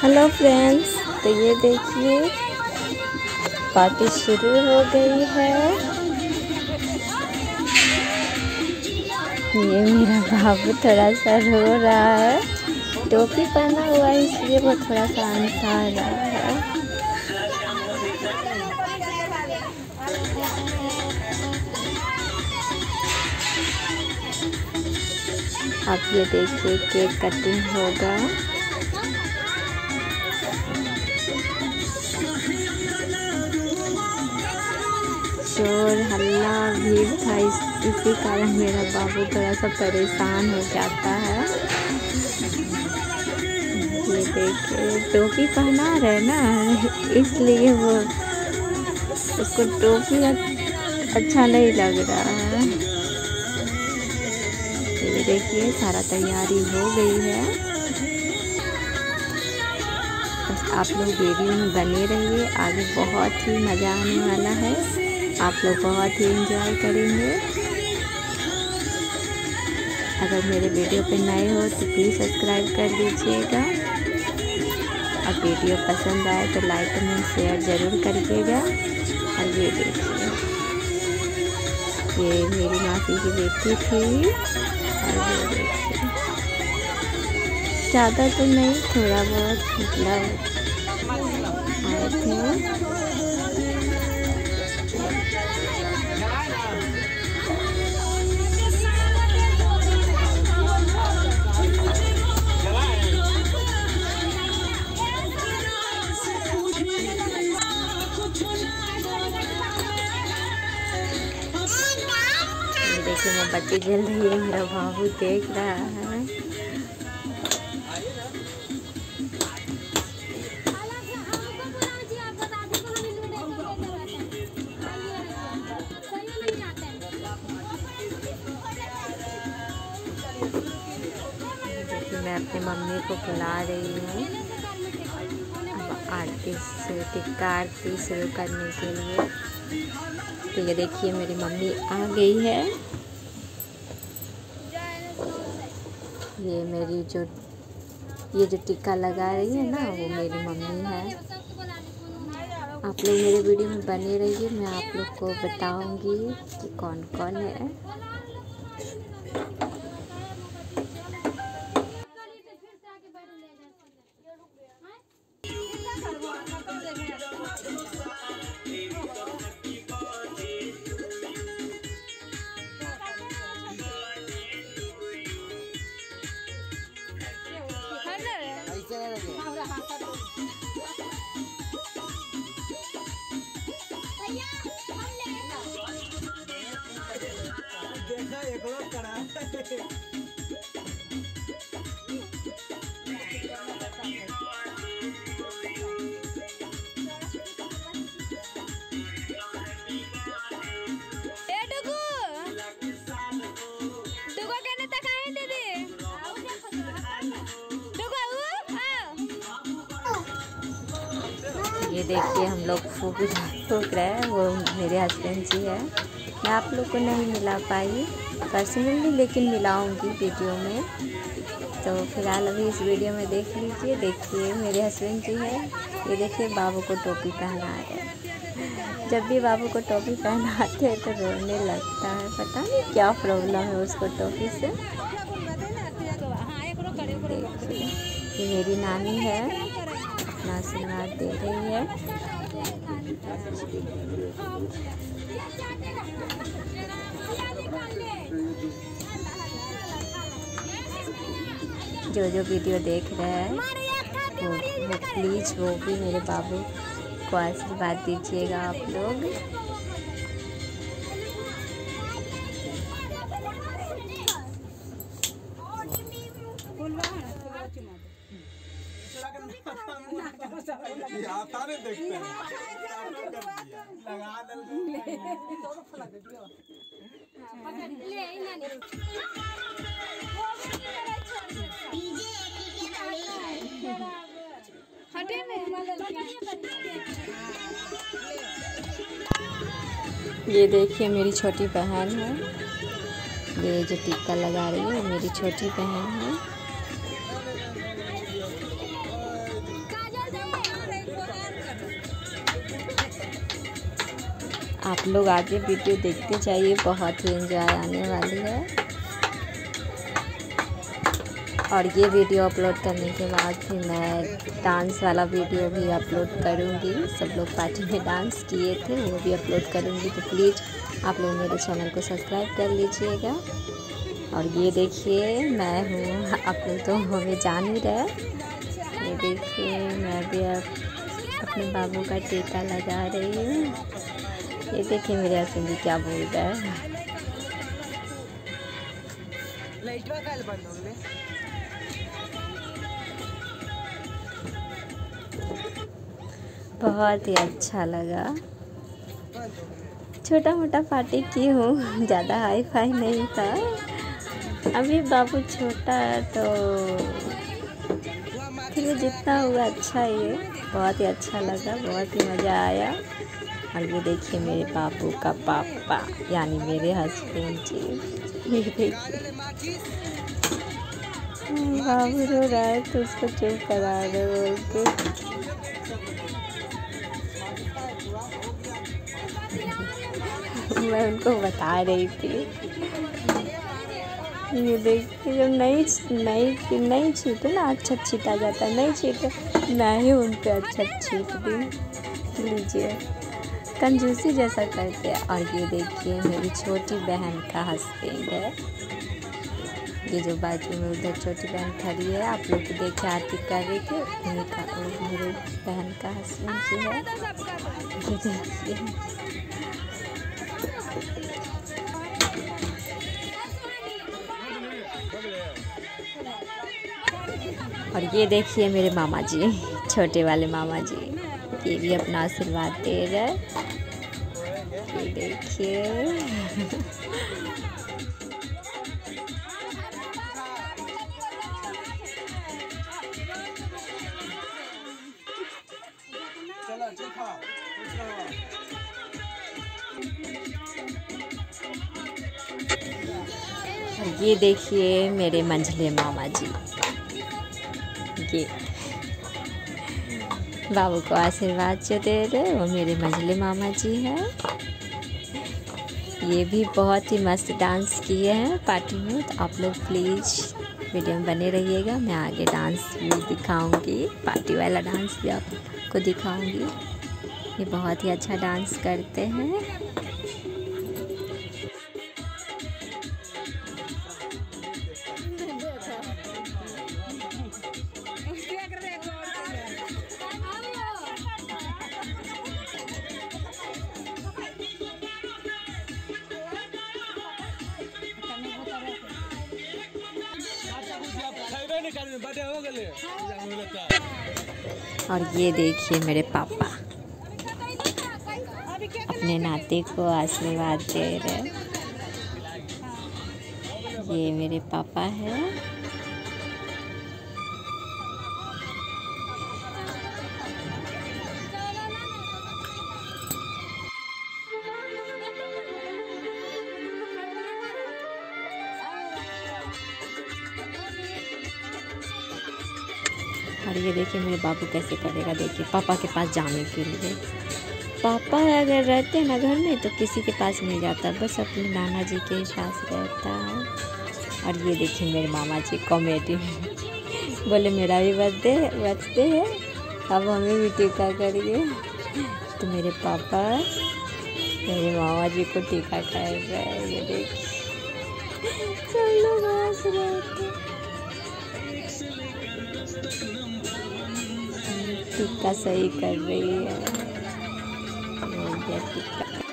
Hello friends तो ये देखिए पार्टी शुरू हो गई है। ये मेरा बाबू थोड़ा सा रो रहा है। टोपी पहना हुआ है, इसलिए वो थोड़ा सा अंसा रहा है। आप ये देखिए, केक कटिंग होगा। शोर, हल्ला भीड़ था इस, इसी कारण मेरा बाबू थोड़ा सा परेशान हो जाता है। ये देखिए, टोपी पहना रहे ना, इसलिए वो उसको टोपी अच्छा नहीं लग रहा है। ये देखिए, सारा तैयारी हो गई है। आप लोग वीडियो में बने रहिए, आगे बहुत ही मज़ा आने वाला है। आप लोग बहुत ही इंजॉय करेंगे। अगर मेरे वीडियो पे नए हो तो प्लीज़ सब्सक्राइब कर दीजिएगा। और वीडियो पसंद आए तो लाइक कमेंट शेयर ज़रूर करिएगा। और ये देखिए, ये मेरी माफ़ी की बेटी थी। और ये देखिए, ज़्यादा तो नहीं, थोड़ा बहुत मतलब देखिए मोमबत्ती जल रही है मेरा बाबू देख रहा है। मैं अपनी मम्मी को बुला रही हूँ। अब आरती से टिक्का आरती शुरू करने के लिए। तो ये देखिए, मेरी मम्मी आ गई है। ये मेरी जो, ये जो टिक्का लगा रही है ना, वो मेरी मम्मी है। आप लोग मेरे वीडियो में बने रहिए, मैं आप लोग को बताऊँगी कि कौन कौन है। देखा एक लोग करा ये देखिए, हम लोग फूक फूक रहे हैं, वो मेरे हस्बैंड जी है। मैं आप लोग को नहीं मिला पाई। पर्सनली लेकिन मिलाऊँगी वीडियो में। तो फ़िलहाल अभी इस वीडियो में देख लीजिए। देखिए, मेरे हस्बैंड जी है। ये देखिए, बाबू को टोपी पहना है। जब भी बाबू को टोपी पहनाते हैं तो रोने लगता है। पता नहीं क्या प्रॉब्लम है उसको टोपी से। ये मेरी नानी है। अपना आशीर्वाद दे रही है। जो जो वीडियो देख रहे हैं वो वो प्लीज़ वो भी मेरे बाबू को आशीर्वाद दीजिएगा आप लोग। आता नहीं देखते हैं। हटे ये देखिए मेरी छोटी बहन है। ये जो टीका लगा रही है मेरी छोटी बहन है। आप लोग आगे वीडियो देखते जाइए, बहुत ही एंजॉय आने वाली है। और ये वीडियो अपलोड करने के बाद फिर मैं डांस वाला वीडियो भी अपलोड करूँगी। सब लोग पार्टी में डांस किए थे, वो भी अपलोड करूँगी तो प्लीज़ आप लोग मेरे चैनल को सब्सक्राइब कर लीजिएगा। और ये देखिए, मैं हूँ लोग तो हमें जान ही रहे ये देखिए, मैं भी अब अपने बाबू का टीका लगा रही हूँ। ये देखिए मेरे हस्बैंड जी क्या बोल रहा है। बहुत ही अच्छा लगा। छोटा मोटा पार्टी की हूँ, ज़्यादा हाई फाई नहीं था। अभी बाबू छोटा है तो फिर जितना हुआ अच्छा ही है। बहुत ही अच्छा लगा, बहुत ही मज़ा आया। और ये देखिए मेरे बाबू का पापा, यानी मेरे हस्बैंड जी। ये देखिए। बाबू रो रहा है तो उसको चुप करा रहे बोल के। मैं उनको बता रही थी। ये देखिए जब नहीं नहीं नहीं छीटे ना अच्छा छीटा जाता है, नहीं छीटे, मैं ही उन पर अच्छा छीट दी। लीजिए। कंजूसी जैसा करते हैं। और ये देखिए, मेरी छोटी बहन का हस्बैंड है। ये जो बाजू में उधर छोटी बहन खड़ी है, आप लोग देखे आरती कर रही थी उन्हीं का मेरी बहन का हस्बैंड जी है, ये देखिए। और ये देखिए मेरे मामा जी, छोटे वाले मामा जी, ये भी अपना आशीर्वाद दे रहे देखिए ये देखिए मेरे मंझले मामा जी। ये बाबू को आशीर्वाद जो दे रहे वो मेरे मंझले मामा जी हैं। ये भी बहुत ही मस्त डांस किए हैं पार्टी में तो आप लोग प्लीज़ वीडियो में बने रहिएगा। मैं आगे डांस भी दिखाऊँगी, पार्टी वाला डांस भी आपको दिखाऊँगी। ये बहुत ही अच्छा डांस करते हैं। और ये देखिए मेरे पापा। अपने नाते को आशीर्वाद दे रहे ये मेरे पापा है। और ये देखिए मेरे बाबू कैसे करेगा, देखिए, पापा के पास जाने के लिए। पापा अगर रहते ना घर में तो किसी के पास नहीं जाता, बस अपने नाना जी के पास रहता है। और ये देखिए मेरे मामा जी, कॉमेडी बोले, मेरा भी बर्थडे बर्थडे है, अब हमें भी टीका करिए तो मेरे पापा, मेरे मामा जी को टीका कर रहे हैं ये देखिए। सब लोग हंस रहे थे टिक्का सही कर रही है हो गया टिक्का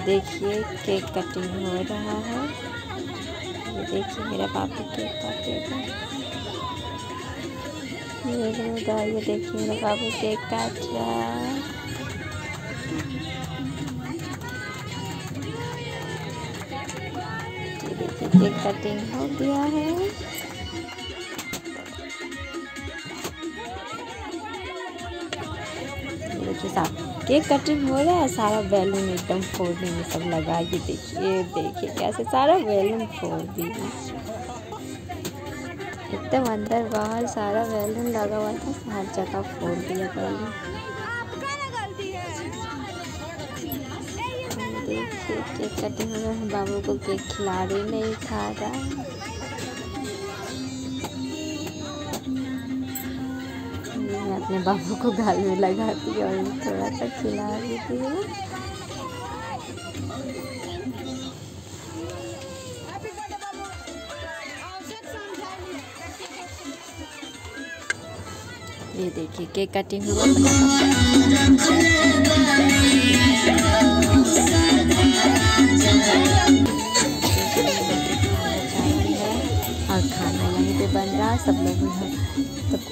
ये देखिए केक कटिंग हो रहा है। ये देखिए मेरा बाबू केक काटेगा ये होगा ये देखिए मेरा बाबू केक काट रहा है। देखिए केक कटिंग हो गया है। देखिए साहब केक कटिंग हो रहा है, सारा बैलून एकदम फोड़ने में सब लगा के देखिए देखिए कैसे सारा बैलून फोड़ दिया एकदम अंदर बाहर सारा बैलून लगा हुआ था, हर जगह फोड़ दिया बैलून। केक कटिंग हो रहा है, बाबू को केक खिला रही नहीं खा रहा अपने बाबू को गाल में लगाती और थोड़ा सा खिला देती हूँ। ये देखिए केक कटिंग हुआ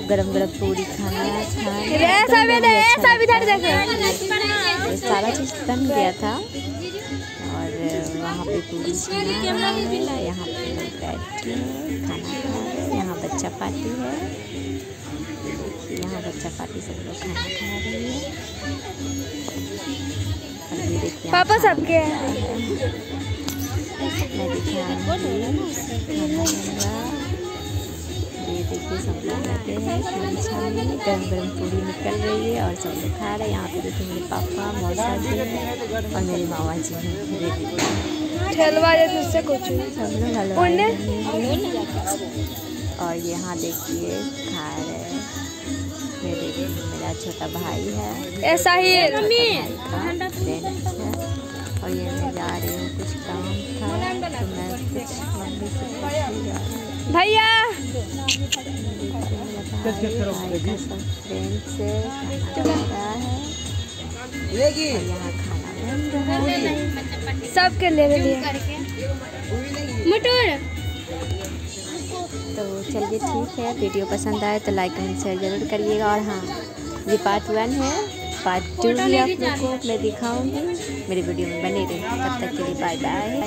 गरम गरम पूरी खाना खाना ऐसा भी नहीं ऐसा भी इधर तो सारा चीज़ बन गया था। और वहाँ पे पूरी यहाँ पे लोग बैठ के खाना खा रहे हैं। यहाँ बच्चा पार्टी है। यहाँ बच्चा पार्टी सब लोग खाना खा रहे हैं। पापा सबके है। मैं ये देखिए सब लोग बैठे हैं गरम गरम पूरी निकल रही है और सब लोग खा रहे हैं। यहाँ पे देखिए मेरे पापा मौसा जी हैं और मेरी मामा जी हैं। ये ठेलवा कुछ। सब लोग। और यहाँ देखिए खा रहे हैं। देखिए मेरा छोटा भाई है। ऐसा ही है। और ये मैं जा रही हूँ कुछ काम था तो मैं कुछ मम्मी से भैया! रहा रहा सबके ले मटूर तो चलिए ठीक है वीडियो पसंद आए तो लाइक एंड शेयर ज़रूर करिएगा। और हाँ ये पार्ट वन है। पार्ट टू भी आप लोग को मैं दिखाऊँगी। मेरे वीडियो में बने रहिए। तब तक के लिए बाय बाय